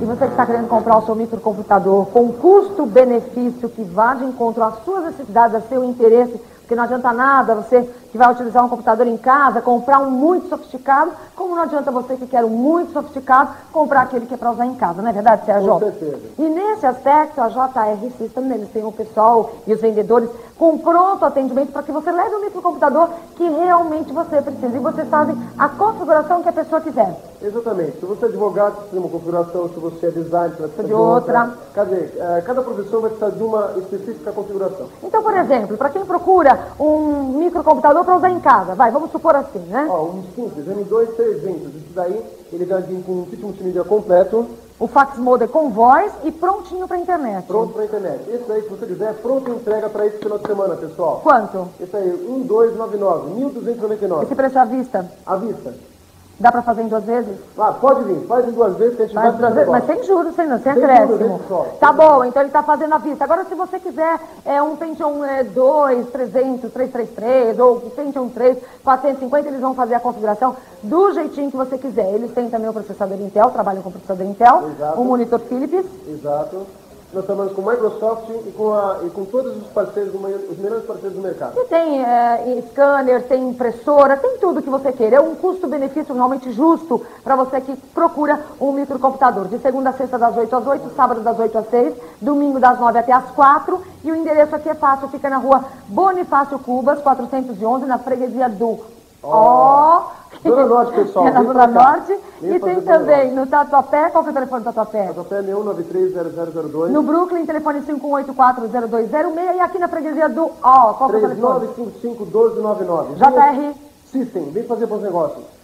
E você que está querendo comprar o seu microcomputador com custo-benefício que vá de encontro às suas necessidades, a seu interesse, porque não adianta nada você que vai utilizar um computador em casa, comprar um muito sofisticado, como não adianta você que quer um muito sofisticado, comprar aquele que é para usar em casa, não é verdade, Sérgio? Com certeza. E nesse aspecto, a JR System, eles têm o pessoal e os vendedores com pronto atendimento para que você leve o microcomputador que realmente você precisa. E vocês fazem a configuração que a pessoa quiser. Exatamente. Se você é advogado, você tem uma configuração. Se você é designer, você precisa de outra. Cadê? É, cada professor vai precisar de uma específica configuração. Então, por exemplo, para quem procura um microcomputador para usar em casa, vai, vamos supor assim, né? Ó, um simples, M2 300. Isso daí, ele vai vir com um kit multimídia completo. O fax modem com voz e prontinho para internet. Pronto para internet. Esse aí, se você quiser, pronto entrega para esse final de semana, pessoal. Quanto? Esse aí, 1299, 1299. Esse preço à vista? À vista. Dá para fazer em duas vezes? Ah, pode vir, faz em duas vezes que a gente Faz vai duas vezes, mas sem juros, sem, sem Sem acréscimo. juros? Tá bom, então ele está fazendo à vista. Agora, se você quiser é, um Pentium é, 2, 300, 333, ou um Pentium 3, 450, eles vão fazer a configuração do jeitinho que você quiser. Eles têm também o processador Intel, trabalham com o processador Intel, Exato. o monitor Philips. Exato. Nós trabalhamos com Microsoft e com, a, e com todos os parceiros, os melhores parceiros do mercado. E tem é, scanner, tem impressora, tem tudo que você queira. É um custo-benefício realmente justo para você que procura um microcomputador. De segunda a sexta, das 8 às 8, sábado das 8 às 6, domingo das 9 até às 4. E o endereço aqui é fácil, fica na rua Bonifácio Cubas, 411, na freguesia do Ó. Zona Norte, pessoal, É na Zona. Norte. E tem também no Tatuapé, qual que é o telefone do Tatuapé? Café é 61930002. No Brooklyn, telefone 51840206 e aqui na freguesia do Ó. Qual que é o telefone? 3955-1299. JR. System, vem fazer bons negócios.